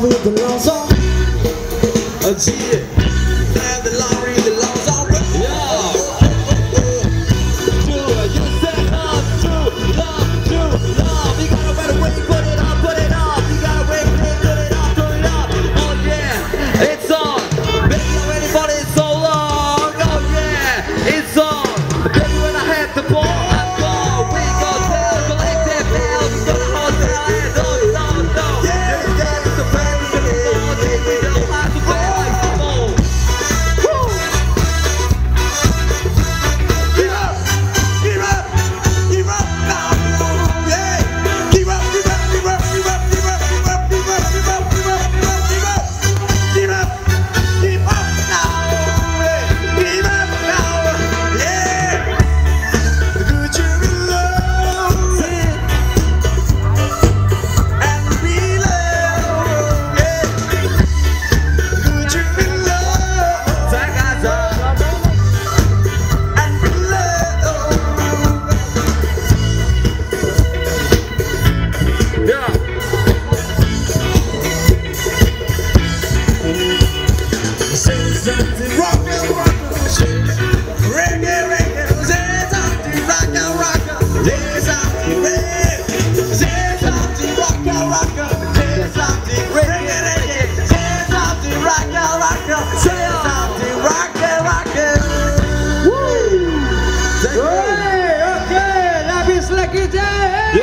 Hey, okay, that is Lucky Day.